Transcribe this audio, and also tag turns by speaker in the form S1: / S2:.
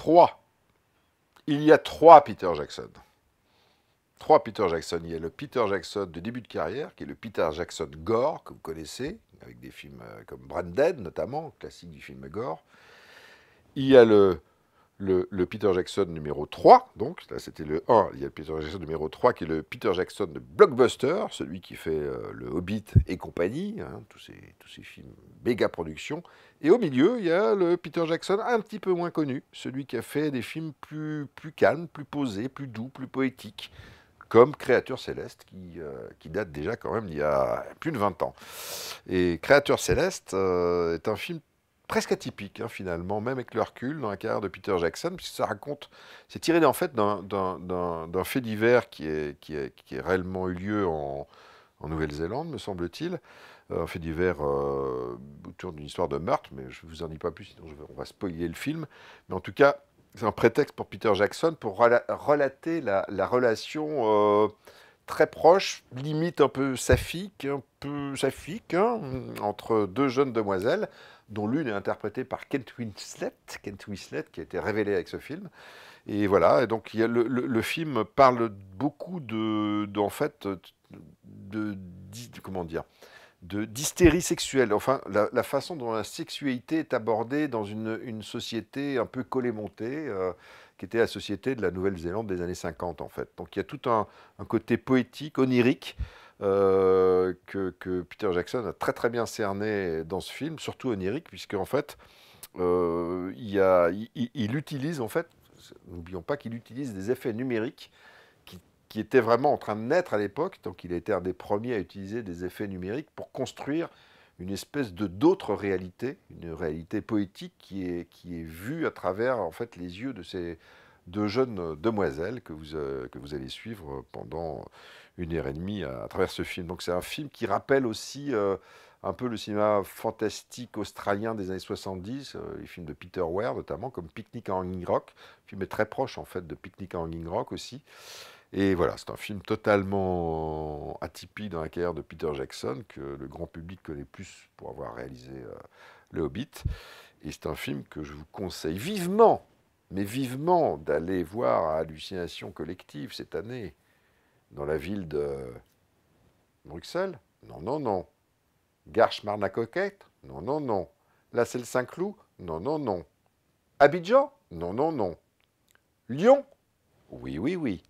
S1: Trois. Il y a trois Peter Jackson. Trois Peter Jackson. Il y a le Peter Jackson de début de carrière, qui est le Peter Jackson Gore, que vous connaissez, avec des films euh, comme Branded notamment, classique du film Gore. Il y a le le, Peter Jackson numéro 3, donc là c'était le 1, il y a le Peter Jackson numéro 3 qui est le Peter Jackson de Blockbuster, celui qui fait euh, le Hobbit et compagnie, hein, tous, ces, tous ces films méga productions. Et au milieu, il y a le Peter Jackson un petit peu moins connu, celui qui a fait des films plus, plus calmes, plus posés, plus doux, plus poétiques, comme Créature Céleste, qui, euh, qui date déjà quand même il y a plus de 20 ans. Et Créature Céleste euh, est un film presque atypique, hein, finalement, même avec le recul, dans la carrière de Peter Jackson, puisque ça raconte, c'est tiré en d'un fait divers qui, est, réellement eu lieu en, Nouvelle-Zélande, me semble-t-il. Euh, un fait divers euh, autour d'une histoire de meurtre, mais je ne vous en dis pas plus, sinon on va spoiler le film. Mais en tout cas, c'est un prétexte pour Peter Jackson pour relater la, la relation euh, très proche, limite un peu saphique, un peu saphique, hein, entre deux jeunes demoiselles dont l'une est interprétée par Kent Winslet, qui a été révélé avec ce film. Et voilà, et donc le, film parle beaucoup de, en fait, de, comment dire, de d'hystérie sexuelle. Enfin, la, façon dont la sexualité est abordée dans une, société un peu collémontée, euh, qui était la société de la Nouvelle-Zélande des années 50 en fait. Donc il y a tout un, côté poétique, onirique. Euh, que, Peter Jackson a très très bien cerné dans ce film, surtout onirique, puisque en fait, euh, il, utilise en fait, n'oublions pas qu'il utilise des effets numériques qui, étaient vraiment en train de naître à l'époque, donc il a été un des premiers à utiliser des effets numériques pour construire une espèce de d'autre réalité, une réalité poétique qui est, qui est vue à travers en fait les yeux de ces deux jeunes demoiselles que vous, euh, que vous allez suivre pendant une heure et demie à, travers ce film. Donc c'est un film qui rappelle aussi euh, un peu le cinéma fantastique australien des années 70, euh, les films de Peter Ware notamment, comme Picnic en Hanging Rock. Le film est très proche en fait de Picnic en Hanging Rock aussi. Et voilà, c'est un film totalement atypique dans la carrière de Peter Jackson, que le grand public connaît plus pour avoir réalisé Le Hobbit. Et c'est un film que je vous conseille vivement mais vivement d'aller voir à Hallucination Collective cette année, dans la ville de Bruxelles Non, non, non. Garches-Marna-Coquette Non, non, non. La Selle-Saint-Cloud Non, non, non. Abidjan? Non, non, non. Lyon? Oui, oui, oui.